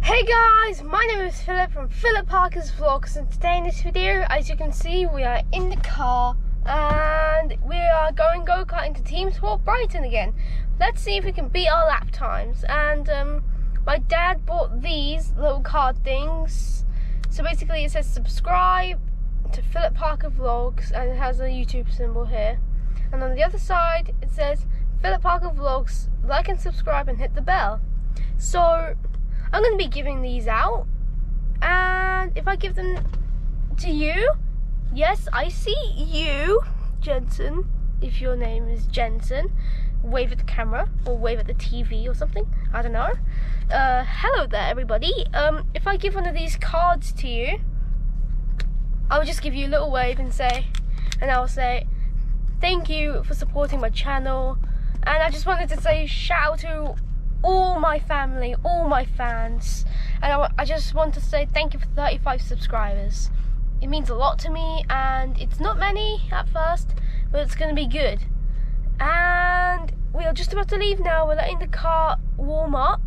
Hey guys, my name is Filip from Filip Parker's Vlogs and today in this video, as you can see, we are in the car and we are going go-karting to Team Sport Brighton again. Let's see if we can beat our lap times and um, my dad bought these little card things. So basically it says subscribe to Filip Parker Vlogs and it has a YouTube symbol here. And on the other side it says Filip Parker Vlogs, like and subscribe and hit the bell. So I'm going to be giving these out. And if I give them to you, yes, I see you, Jensen, if your name is Jensen. Wave at the camera or wave at the TV or something. I don't know. Uh, hello there, everybody. Um, if I give one of these cards to you, I will just give you a little wave and say, and I will say, thank you for supporting my channel. And I just wanted to say shout out to all my family, all my fans. And I, I just want to say thank you for 35 subscribers. It means a lot to me and it's not many at first, but it's going to be good. And we are just about to leave now. We're letting the car warm up.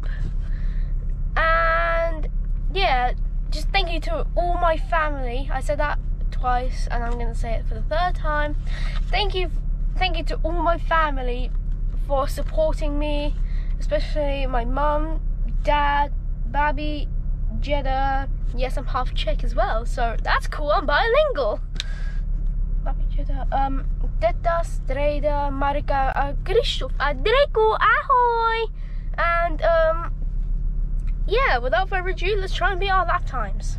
And yeah, just thank you to all my family. I said that twice and I'm going to say it for the third time. Thank you thank you to all my family for supporting me, especially my mum, dad, Babby, Jeddah. Yes, I'm half Czech as well, so that's cool. I'm bilingual. Babby, Jeddah, um, Teta, Streda, Marika, uh, Krzysztof, Draco, ahoy! And um, yeah, without further ado, let's try and beat our lap times.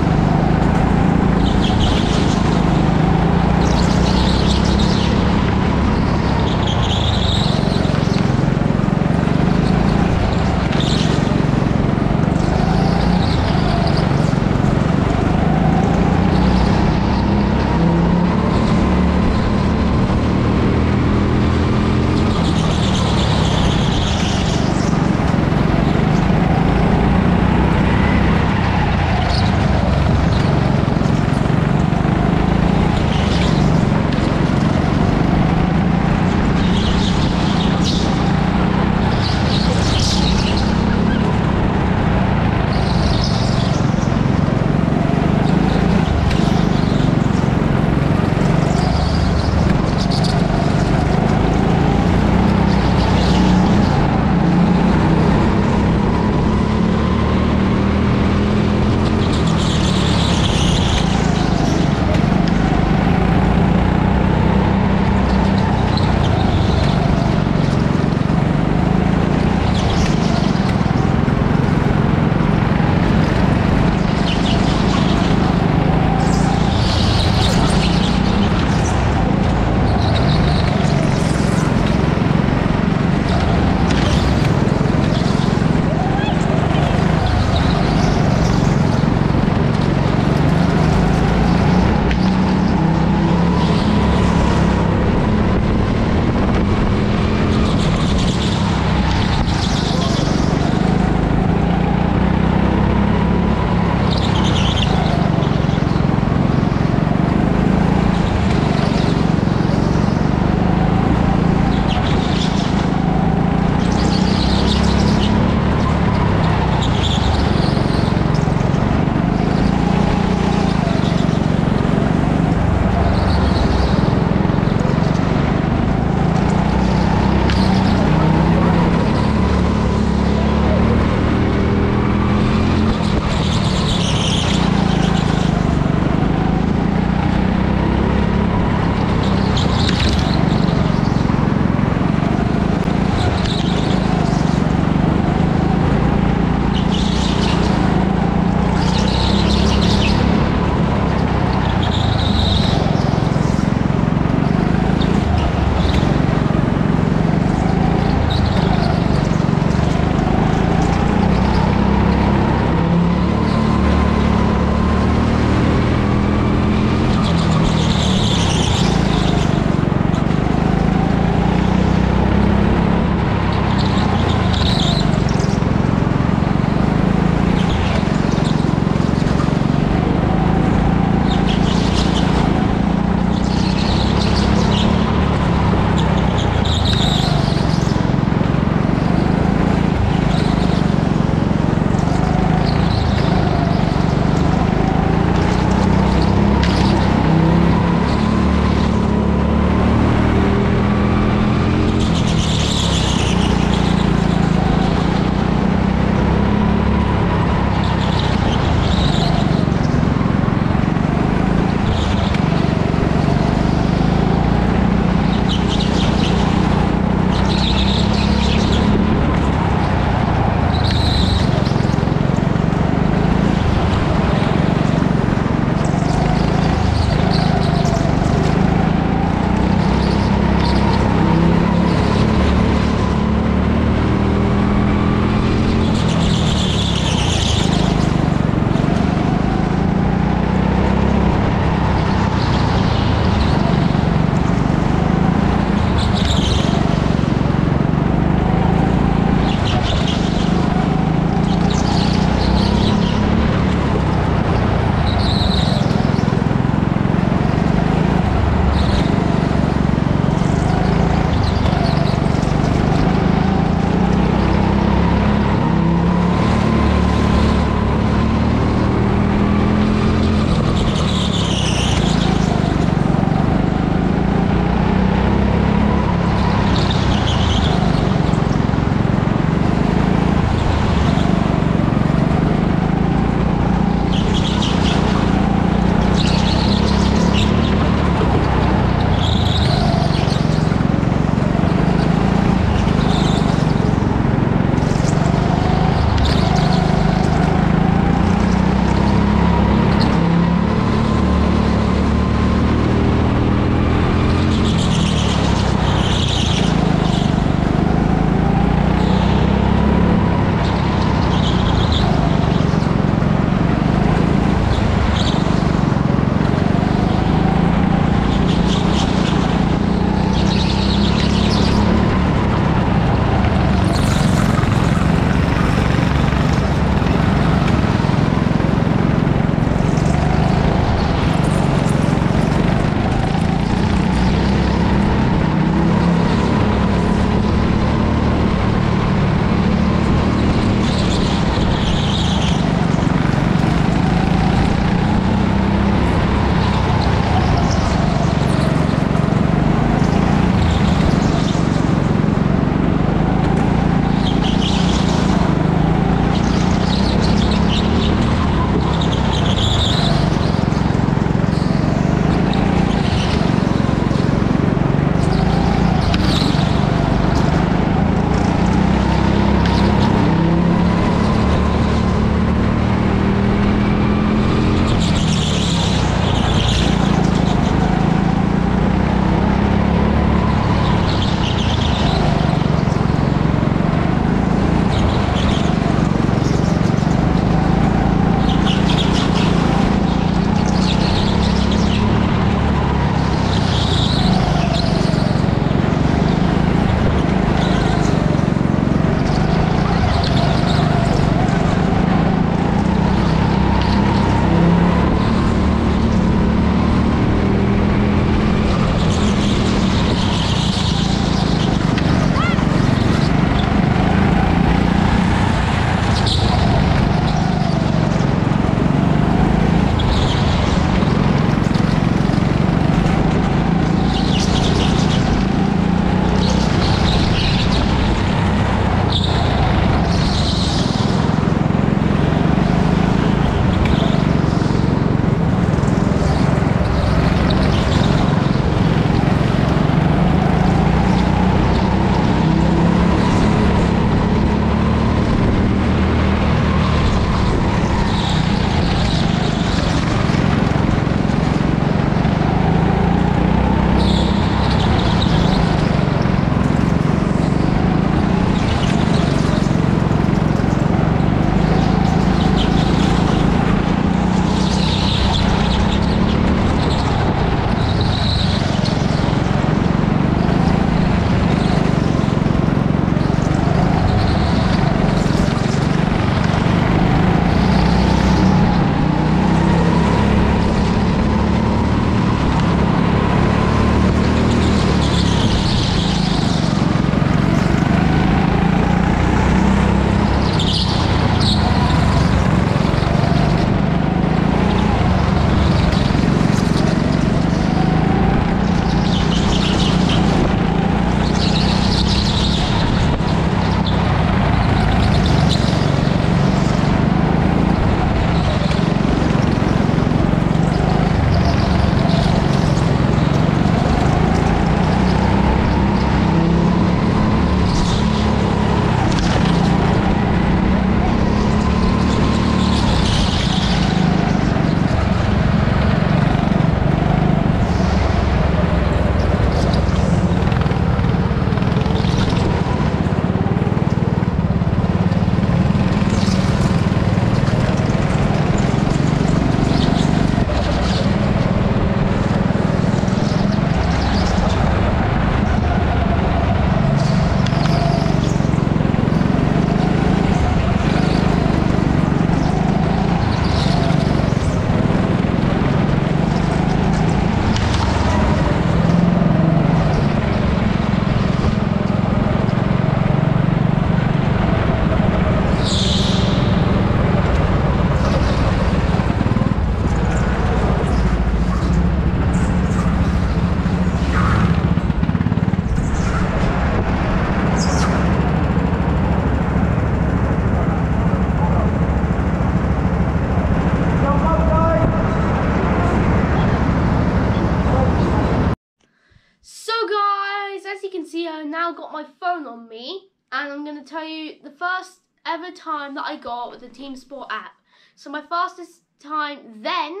Time that I got with the Team Sport app. So my fastest time then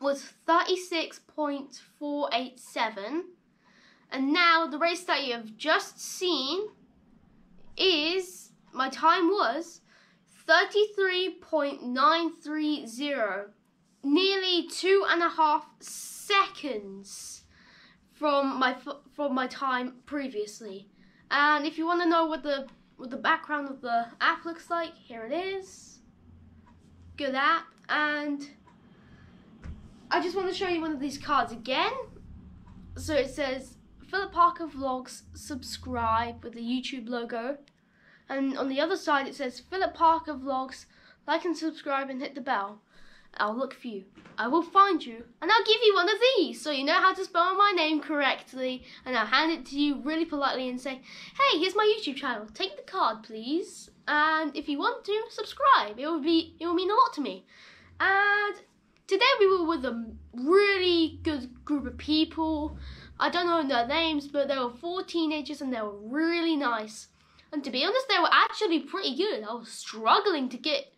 was 36.487, and now the race that you have just seen is my time was 33.930, nearly two and a half seconds from my from my time previously. And if you want to know what the what the background of the app looks like, here it is. Good app, and I just want to show you one of these cards again. So it says Filip Parker Vlogs subscribe with the YouTube logo. And on the other side it says Filip Parker Vlogs, like and subscribe and hit the bell. I'll look for you. I will find you and I'll give you one of these so you know how to spell my name correctly and I'll hand it to you really politely and say, hey, here's my YouTube channel. Take the card, please. And if you want to, subscribe. It will be it will mean a lot to me. And today we were with a really good group of people. I don't know their names, but there were four teenagers and they were really nice. And to be honest, they were actually pretty good. I was struggling to get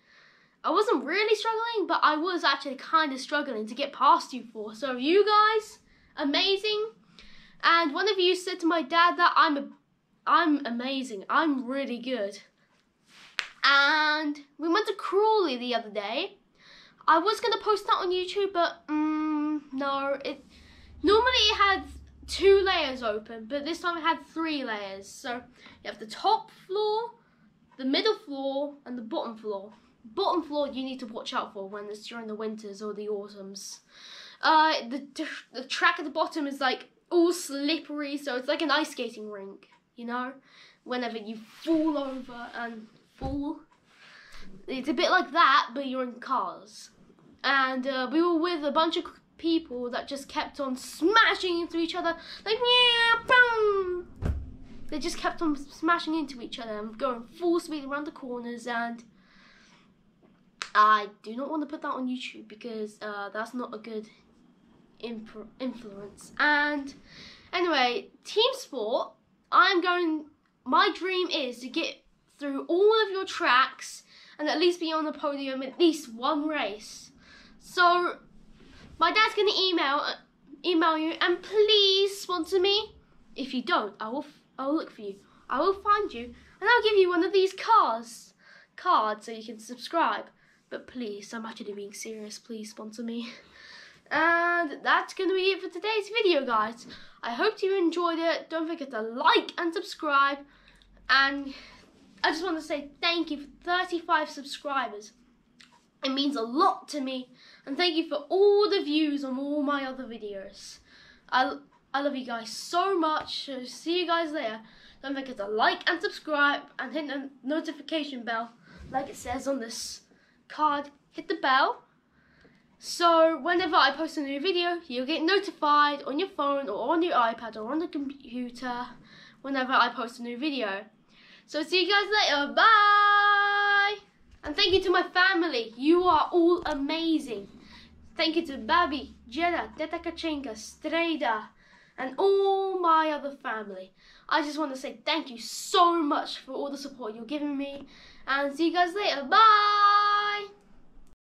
I wasn't really struggling, but I was actually kind of struggling to get past you four. So you guys, amazing. And one of you said to my dad that I'm a, I'm amazing. I'm really good. And we went to Crawley the other day. I was gonna post that on YouTube, but um, no. It normally it had two layers open, but this time it had three layers. So you have the top floor, the middle floor, and the bottom floor bottom floor you need to watch out for when it's during the winters or the autumns. Uh, the the track at the bottom is like all slippery, so it's like an ice skating rink. You know, whenever you fall over and fall, it's a bit like that, but you're in cars. And uh, we were with a bunch of people that just kept on smashing into each other, like yeah, boom. They just kept on smashing into each other and going full speed around the corners and I do not want to put that on YouTube because uh, that's not a good influence. And anyway, team sport, I'm going, my dream is to get through all of your tracks and at least be on the podium at least one race. So my dad's going to email email you and please sponsor me. If you don't, I will I will look for you. I will find you and I'll give you one of these cards cards so you can subscribe. But please, I'm actually being serious. Please sponsor me. And that's going to be it for today's video, guys. I hope you enjoyed it. Don't forget to like and subscribe. And I just want to say thank you for 35 subscribers. It means a lot to me. And thank you for all the views on all my other videos. I, I love you guys so much. See you guys later. Don't forget to like and subscribe and hit the notification bell like it says on this card, hit the bell. So whenever I post a new video, you'll get notified on your phone or on your iPad or on the computer whenever I post a new video. So see you guys later. Bye! And thank you to my family. You are all amazing. Thank you to Babi, Jenna, Teta Kachenka, Streda, and all my other family. I just want to say thank you so much for all the support you're giving me. And see you guys later. Bye!